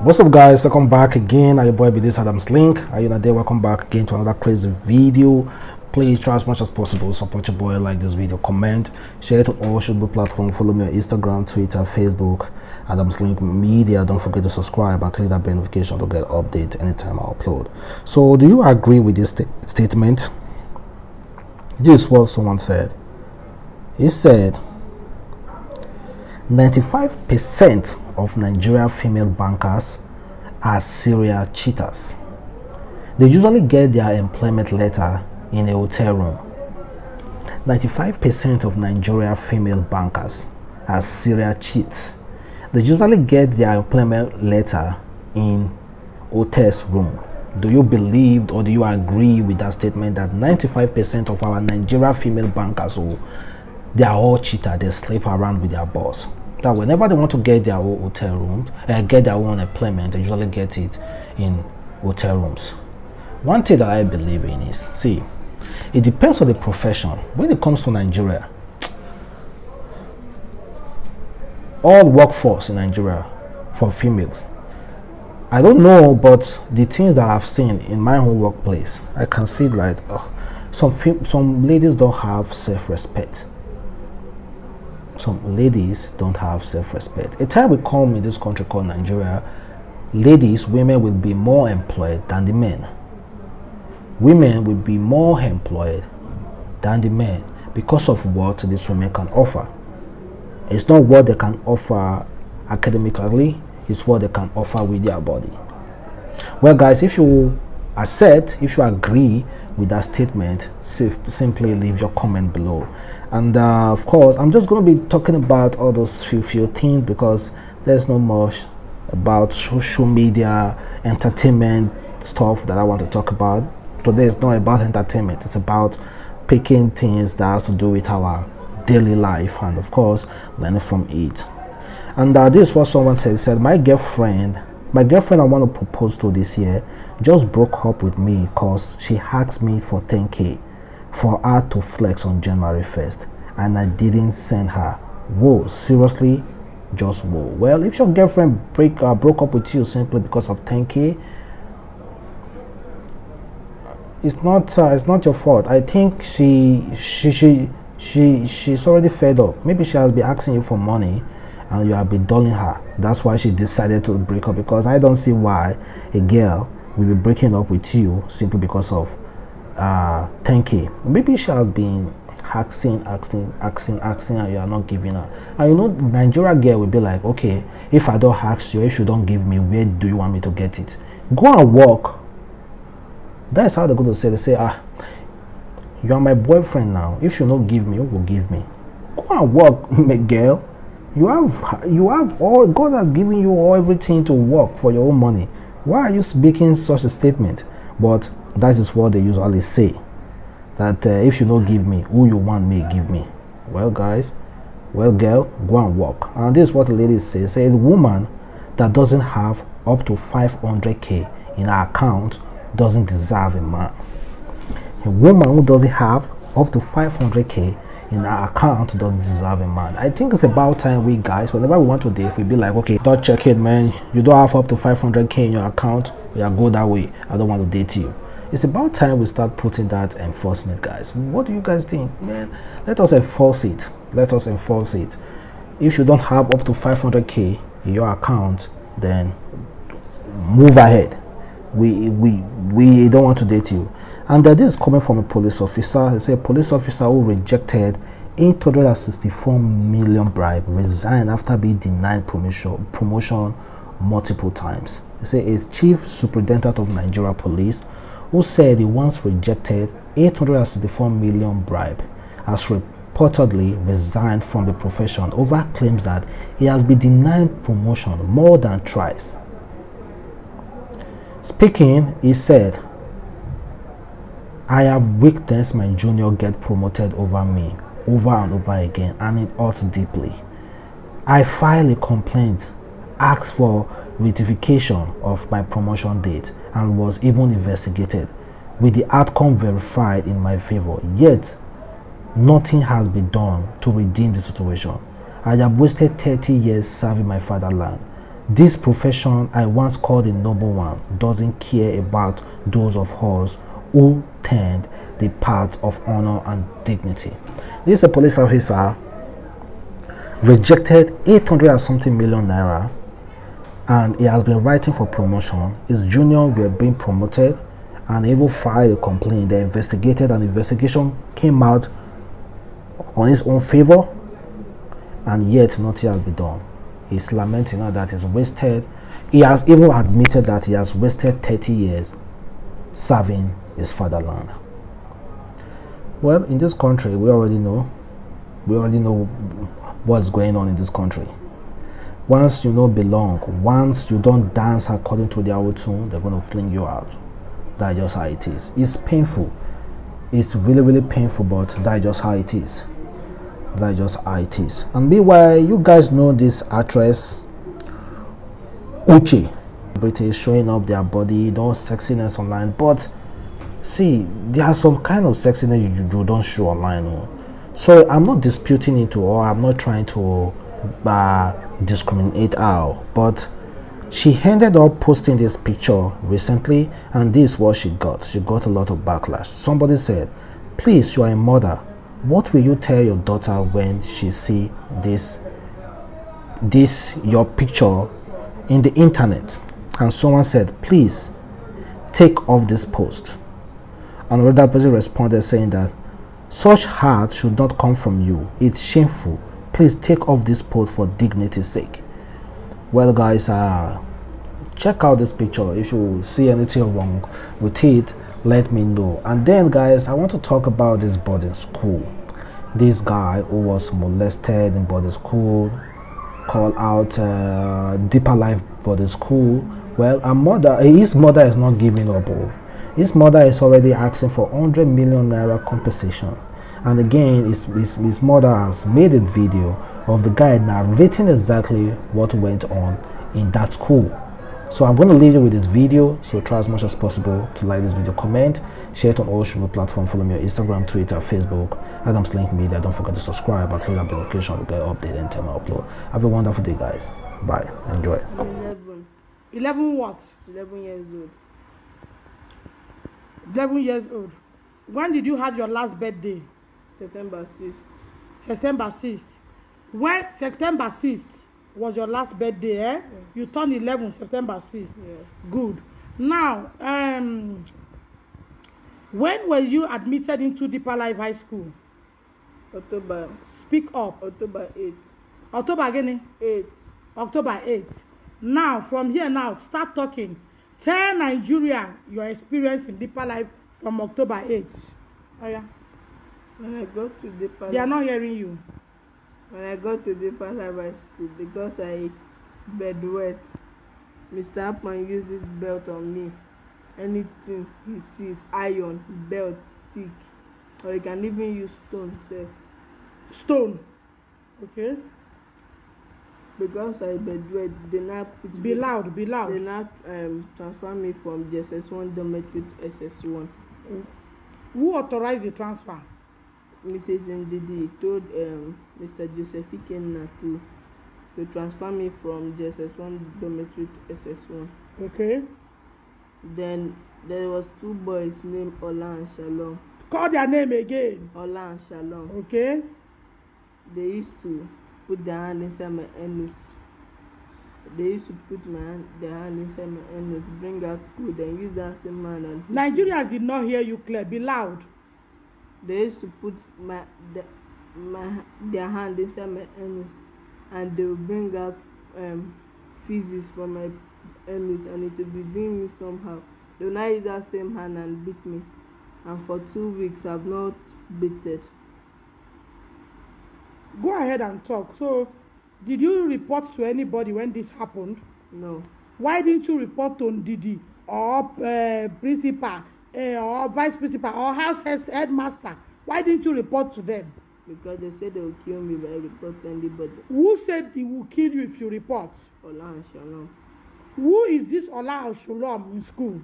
What's up guys, welcome back again. I your boy be this Adams Link. Are you not there? Welcome back again to another crazy video. Please try as much as possible. Support your boy, like this video, comment, share it on all social platforms. Follow me on Instagram, Twitter, Facebook, Adams Link Media. Don't forget to subscribe and click that bell notification to get update anytime I upload. So, do you agree with this st statement? This is what someone said. He said 95% of Nigeria female bankers are serial cheaters. They usually get their employment letter in a hotel room. 95% of Nigeria female bankers are serial cheats. They usually get their employment letter in hotel's room. Do you believe or do you agree with that statement that 95% of our Nigeria female bankers, oh, they are all cheaters, they sleep around with their boss? That whenever they want to get their own hotel room, uh, get their own employment, they usually get it in hotel rooms. One thing that I believe in is, see, it depends on the profession. When it comes to Nigeria, all workforce in Nigeria for females, I don't know, but the things that I've seen in my own workplace, I can see like some some ladies don't have self-respect some ladies don't have self-respect. A time will come in this country called Nigeria, ladies, women will be more employed than the men. Women will be more employed than the men because of what these women can offer. It's not what they can offer academically, it's what they can offer with their body. Well, guys, if you accept, if you agree with that statement, simply leave your comment below. And uh, of course, I'm just going to be talking about all those few few things because there's no much about social media, entertainment stuff that I want to talk about. Today is not about entertainment; it's about picking things that has to do with our daily life, and of course, learning from it. And uh, this is what someone said. He said, "My girlfriend." My girlfriend I want to propose to this year just broke up with me because she asked me for 10k for her to flex on January 1st and I didn't send her. Whoa, seriously? Just whoa. Well, if your girlfriend break uh, broke up with you simply because of 10k, it's not uh, it's not your fault. I think she she she she she's already fed up. Maybe she has been asking you for money and you have been dulling her. That's why she decided to break up because I don't see why a girl will be breaking up with you simply because of uh, 10k. Maybe she has been asking, asking, asking, asking, and you are not giving her. And you know, Nigeria girl will be like, okay, if I don't ask you, if you don't give me, where do you want me to get it? Go and work. That's how they're going to say. They say, ah, you are my boyfriend now. If you don't give me, you will give me. Go and work, girl you have you have all god has given you all everything to work for your own money why are you speaking such a statement but that is what they usually say that uh, if you don't give me who you want me give me well guys well girl go and walk. and this is what the lady says say the woman that doesn't have up to 500k in her account doesn't deserve a man a woman who doesn't have up to 500k in our account doesn't deserve a man. I think it's about time we guys, whenever we want to date, we be like, okay, don't check it, man. You don't have up to 500k in your account. Yeah, go that way. I don't want to date you. It's about time we start putting that enforcement, guys. What do you guys think, man? Let us enforce it. Let us enforce it. If you don't have up to 500k in your account, then move ahead. We we we don't want to date you. And this is coming from a police officer. It's a police officer who rejected 864 million bribe resigned after being denied promotion, promotion multiple times. They say it's chief superintendent of Nigeria police who said he once rejected 864 million bribe has reportedly resigned from the profession over claims that he has been denied promotion more than twice. Speaking, he said, I have witnessed my junior get promoted over me over and over again and it hurts deeply. I filed a complaint, asked for rectification of my promotion date and was even investigated with the outcome verified in my favor. Yet, nothing has been done to redeem the situation. I have wasted 30 years serving my fatherland. This profession I once called a noble one doesn't care about those of us who tend the path of honor and dignity. This police officer rejected 800 and something million naira and he has been writing for promotion. His junior were being promoted and even filed a complaint. They investigated and the investigation came out on his own favor and yet nothing has been done. He's lamenting now that he's wasted. He has even admitted that he has wasted 30 years serving his fatherland. Well, in this country, we already know. We already know what's going on in this country. Once you don't belong, once you don't dance according to their tune, they're going to fling you out. That's just how it is. It's painful. It's really, really painful, but that's just how it is. That's just how it is. And meanwhile, you guys know this actress, Uche. British showing up their body, those sexiness online, but see, there are some kind of sexiness you, you don't show online. Oh. So I'm not disputing it or I'm not trying to uh, discriminate out, but she ended up posting this picture recently, and this is what she got. She got a lot of backlash. Somebody said, "Please, you are a mother. What will you tell your daughter when she see this, this your picture in the internet?" And someone said, "Please, take off this post." Another person responded saying that such heart should not come from you. It's shameful. Please take off this post for dignity's sake. Well, guys, uh, check out this picture. If you see anything wrong with it, let me know. And then, guys, I want to talk about this boarding school. This guy who was molested in boarding school called out uh, Deeper Life boarding school. Well, a mother, his mother is not giving up. Oh. His mother is already asking for 100 million naira compensation. And again, his, his, his mother has made a video of the guy narrating exactly what went on in that school. So I'm going to leave you with this video. So try as much as possible to like this video, comment, share it on all social platforms. Follow me on Instagram, Twitter, Facebook, Adams Link Media. Don't forget to subscribe and click the notification to get update anytime I upload. Have a wonderful day, guys. Bye. Enjoy. 11. 11 what? 11 years old. 11 years old. When did you have your last birthday? September 6th. September 6th. When September 6th was your last birthday, eh? You turned 11 September 6th. Yes. Good. Now, um, when were you admitted into Deeper Life High School? October. Speak up. October 8th. October again? 8th. October 8th. Now, from here now, start talking. Tell Nigeria your experience in Deeper Life from October 8th. Oh, yeah. When I go to the They are not hearing you. when I go to the High school because I bedwet, Mr. Appan uses belt on me. Anything he sees, iron, belt, stick, or he can even use stone sef. Stone. Okay. Because I bedwet, they now put Be me- loud, be They loud. now um, transfer me from JSS1 dormitory to SS1. Who authorized the transfer? Mrs. Ndidi told um, Mr. Joseph Ikenna to to transfer me from JSS1 dormitory to SS1. Okay. Then there was two boys named Ola and Shalom. Call their name again. Ola and Shalom. Okay. They used to put their hand inside my anus. They used to put my hand, their hand inside my anus, bring out food, and use that same hand put- Nigerians did not hear you clear. Be loud. They used to put my the, my their hand inside my anus, and they would bring out um, feces from my anus, and it would be doing me somehow. They would now use that same hand and beat me, and for two weeks I've not beaten. Go ahead and talk. So, did you report to anybody when this happened? No, Why didn't you report to Ndidi or uh, principal uh, or vice principal or house head, headmaster? Why didn't you report to them? because they said they would kill me if I report anybody. Who said he will kill you if you report? Ola and Shalom. Who is this Ola Shalom in school?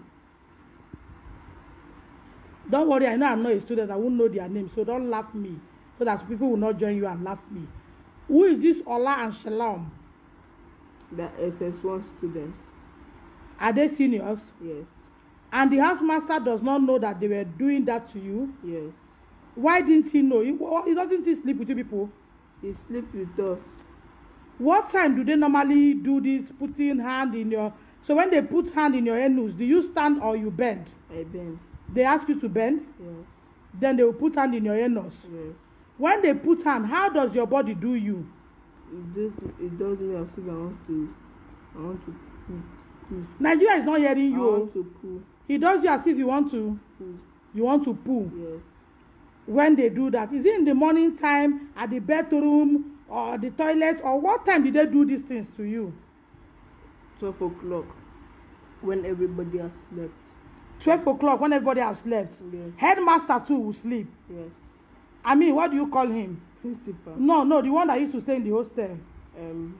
Don't worry, I know I'm not a student. I won't know their name, so don't laugh me, so that people will not join you and laugh me. Who is this Ola and Shalom? The SS1 students. Are they seniors? Yes. And the housemaster does not know that they were doing that to you. Yes. Why didn't he know? He, he doesn't he sleep with you people? He sleep with us. What time do they normally do this? Putting hand in your. So when they put hand in your anus, do you stand or you bend? I bend. They ask you to bend. Yes. Then they will put hand in your anus. Yes. When they put hand, how does your body do you? It does, it does me as if I want to. I want to poo. Nigeria is not hearing I you. oh. want to poo. He does you as if you want to. You want to poo. Yes. When they do that, is it in the morning time, at the bedroom, or the toilet, or what time did they do these things to you? 12 o'clock. When everybody has slept. 12 o'clock when everybody has slept. Yes. Headmaster too will sleep. Yes. I mean, what do you call him? Principal. No, no, the one that used to stay in the hostel. Um.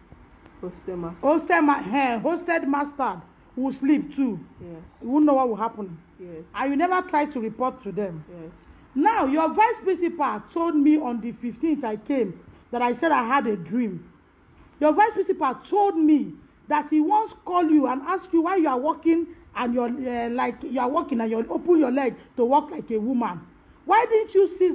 Hostel master. Hostel, ma- eh, hosted master will sleep too. Yes. You won't know what will happen. Yes. And you never try to report to them. Yes. Now, your vice principal told me on the 15th I came that I said I had a dream. Your vice principal told me that he once called you and asked you why you are walking and you're uh, like you are walking and you open your leg to walk like a woman. Why didn't you see